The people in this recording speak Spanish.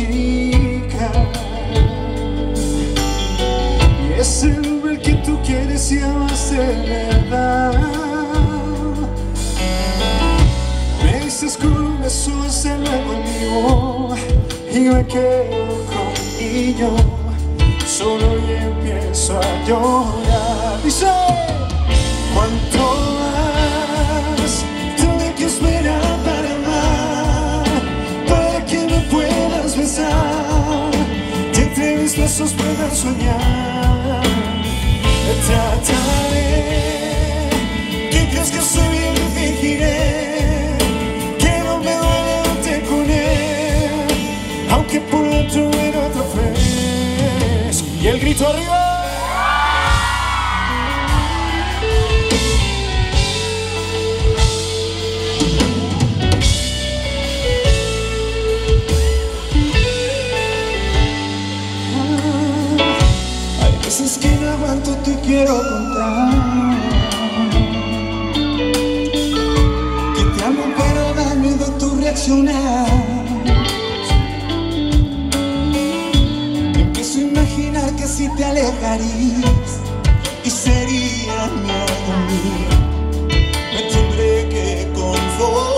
Y es el hombre que tú quieres y amas de verdad. Me dices con besos de mío. Y me quedo con niño. Solo y empiezo a llorar. Dice, ¿cuánto besos pueden soñar. Trataré imaginar que si te alejarías y serías mi mío, me tendré que conformar.